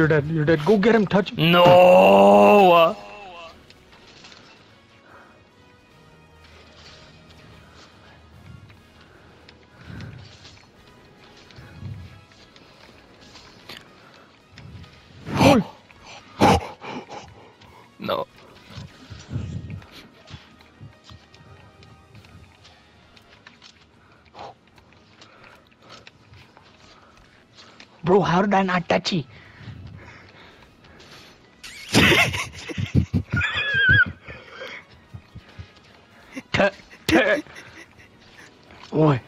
You're dead. You're dead. Go get him. Touch him. No. No. Bro, how did I not touch you? Ôi